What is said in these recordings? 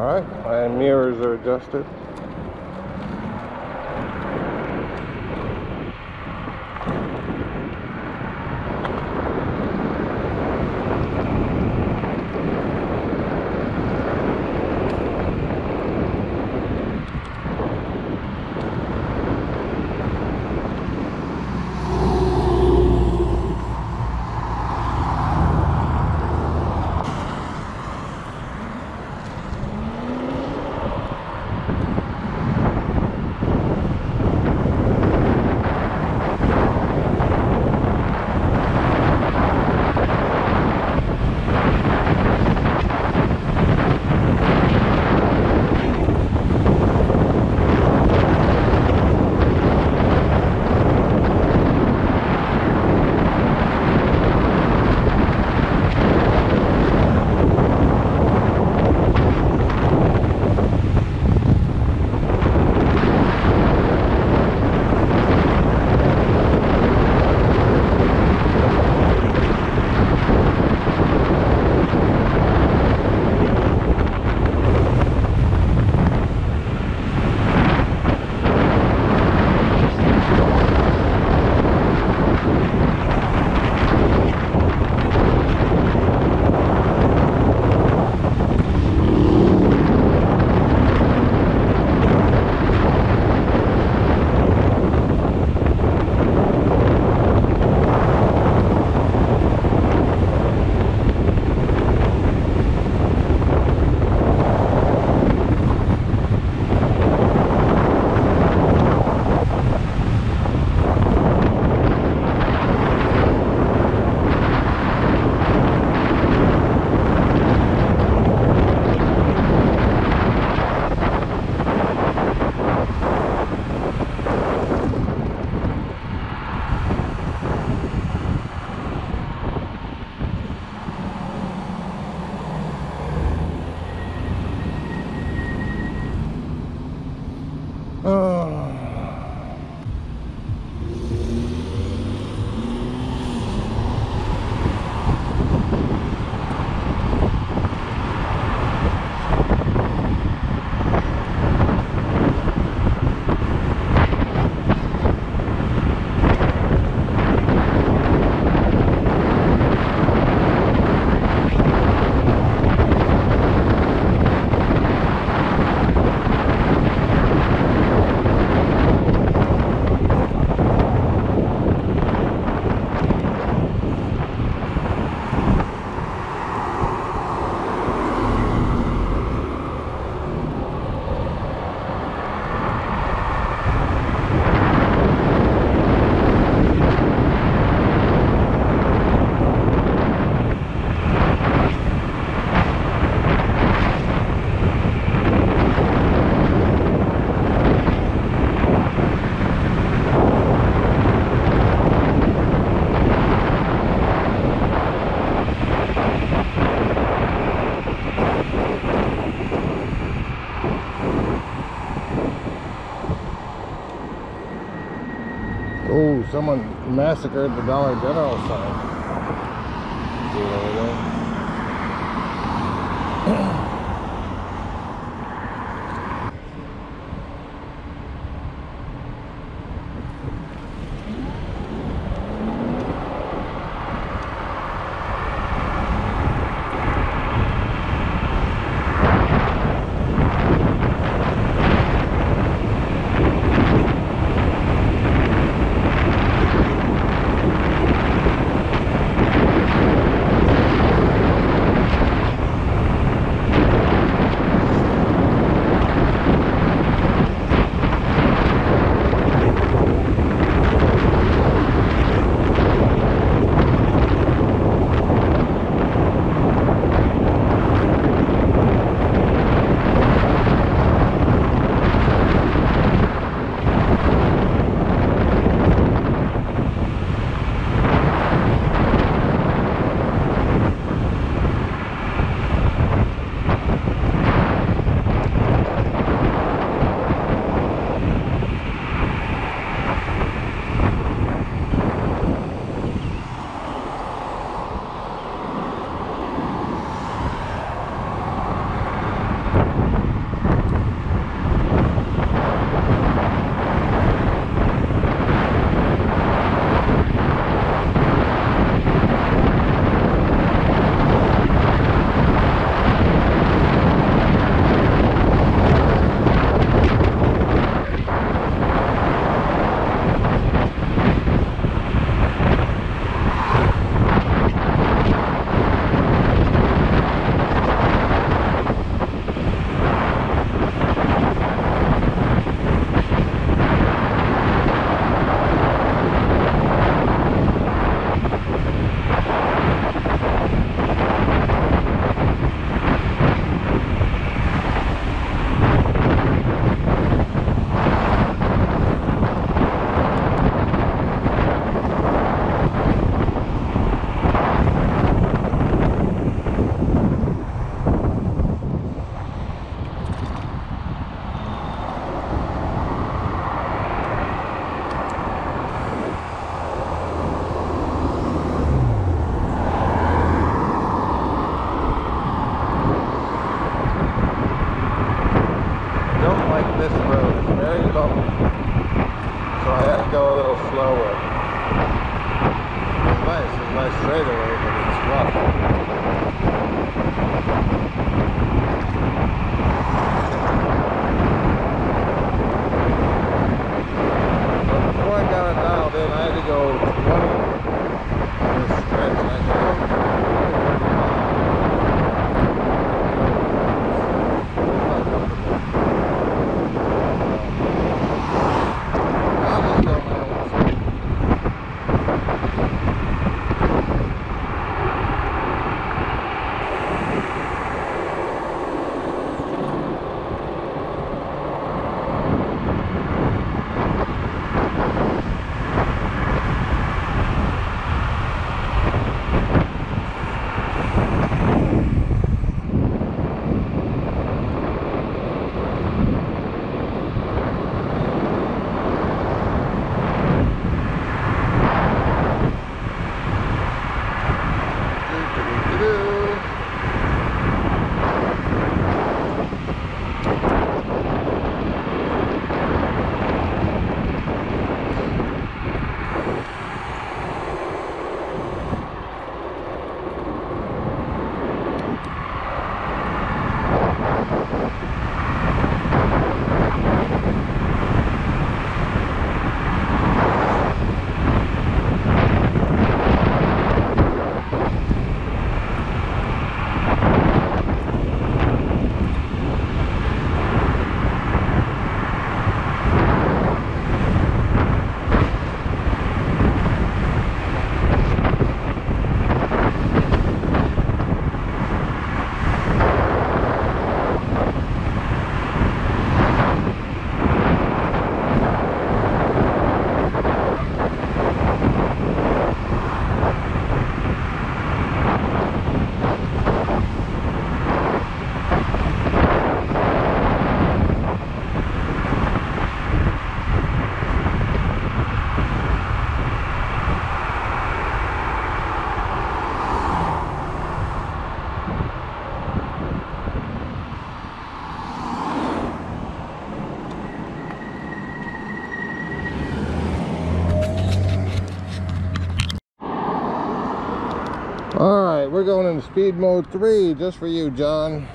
Alright, and mirrors are adjusted. Someone massacred the Dollar General sign. Nice, it's nice straight away, but it's rough. we're going into speed mode three just for you, John.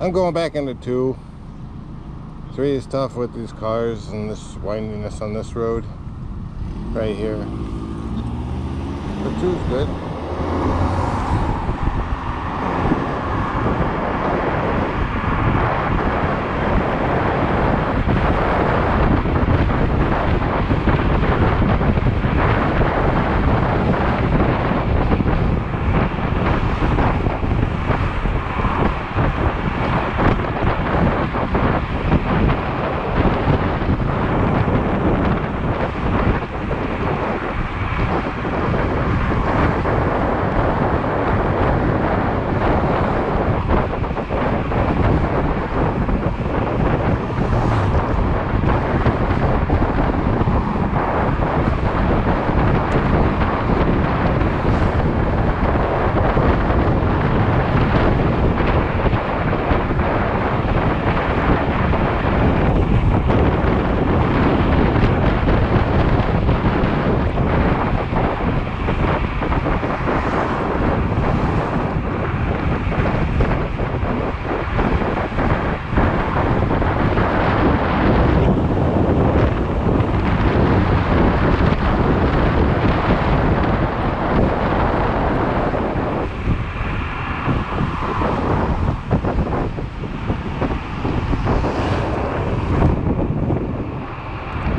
I'm going back into two. Three is tough with these cars and this windiness on this road right here. But two's good.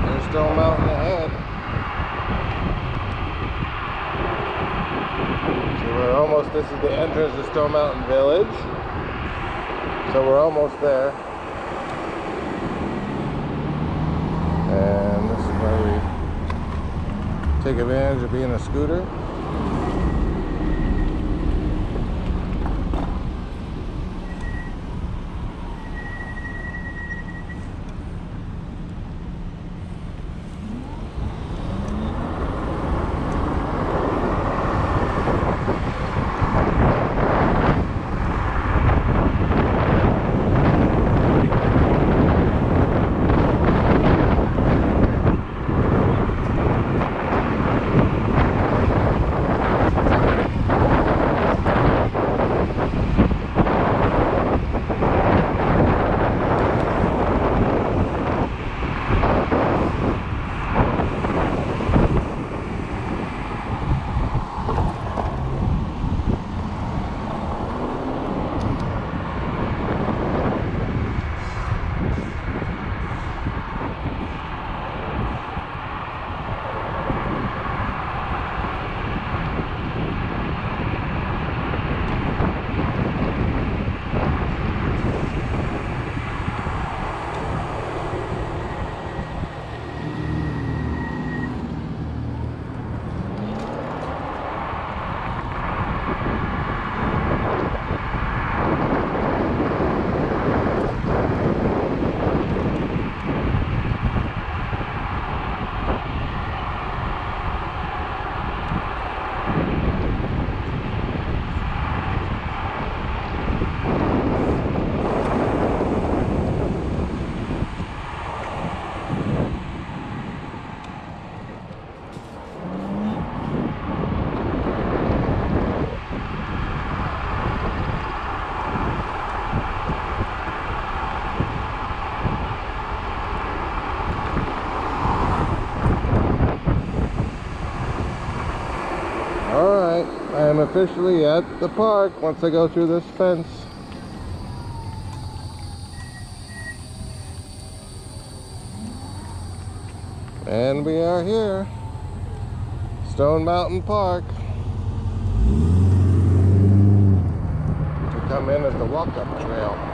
There's Stone Mountain ahead. So we're almost, this is the entrance to Stone Mountain Village. So we're almost there. And this is where we take advantage of being a scooter. I'm officially at the park once I go through this fence. And we are here. Stone Mountain Park. We come in as the walk-up trail.